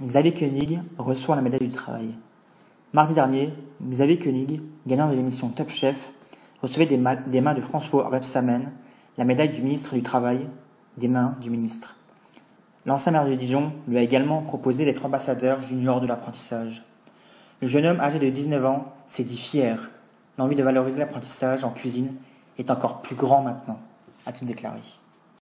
Xavier Koenig reçoit la médaille du travail. Mardi dernier, Xavier Koenig, gagnant de l'émission Top Chef, recevait des, mains de François Rebsamen la médaille du ministre du Travail, des mains du ministre. L'ancien maire de Dijon lui a également proposé d'être ambassadeur junior de l'apprentissage. Le jeune homme âgé de 19 ans s'est dit fier. L'envie de valoriser l'apprentissage en cuisine est encore plus grand maintenant, a-t-il déclaré.